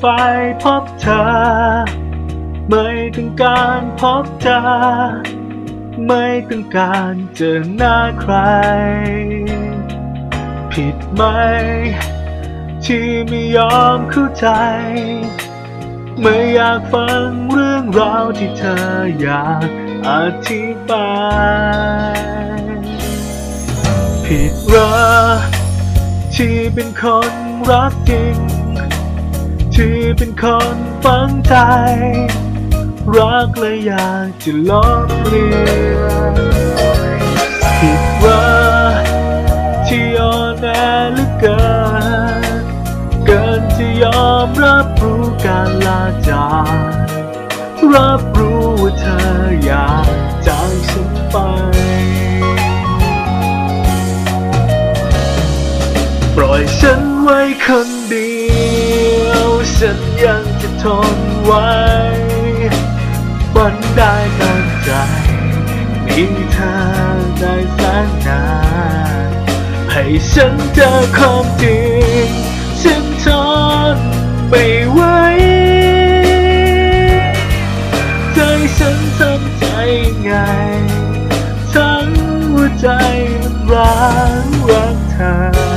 ไปพบเธอ ไม่ต้องการพบเธอ ไม่ต้องการเจอหน้าใคร ผิดไหม ที่ไม่ยอมเข้าใจ ไม่อยากฟังเรื่องราวที่เธออยากอธิบาย ผิดเหรอที่เป็นคนรักจริง ที่เป็นคนฝังใจ รักและอยากจะลบเลือนผิดเหรอที่อ่อนแอหลือเกิน เกินที่ยอมรับรู้การลาจากรับรู้ว่าเธออยากจากฉันไป ปล่อยฉันไว้คนเดียว ฉันยังจะทนไว้ฝันได้ตั้งใจ มีเธอได้แสนนานให้ฉันเจอความจริง ฉันทนไม่ไหวใจฉันทำใจไง ทั้งหัวใจมันรักรักเธอ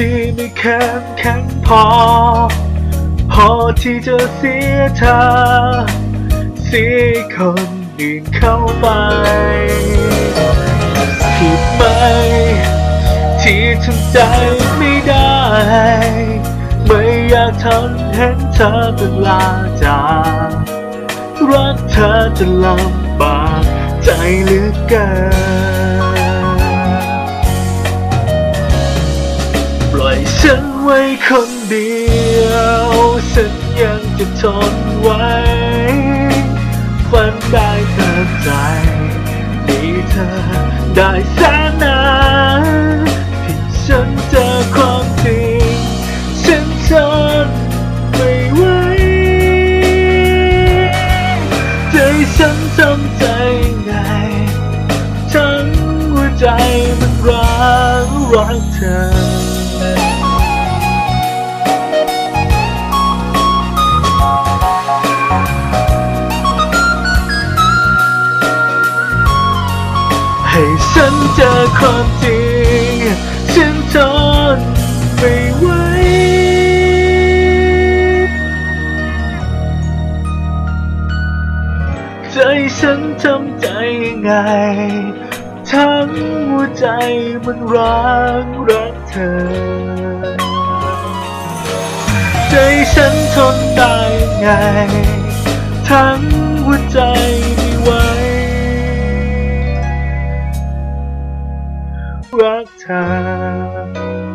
ที่ไม่เข้มแข็งพอ พอที่จะเสียเธอเสียคนอื่นเข้าไปผิดไหม ที่ทำใจไม่ได้ ไม่อยากทนเห็นเธอต้องลาจากรักเธอจะลำบากใจเหลือเกิน ล่อยฉันไว้คนเดียว ฉันยังจะทนไว้ฝันได้เธอใจมีเธอได้แสนนานที่ฉันเจอความจริงฉันทนไม่ไหวใจฉันทำใจไงทั้งหัวใจมันรักรักเธอ ให้ฉันเจอความจริง ฉันทนไม่ไหวใจฉันทำใจยังไง ทั้งหัวใจมันรักรักเธอ ใจฉันทนได้ยังไง ทั้งหัวใจ 光毯。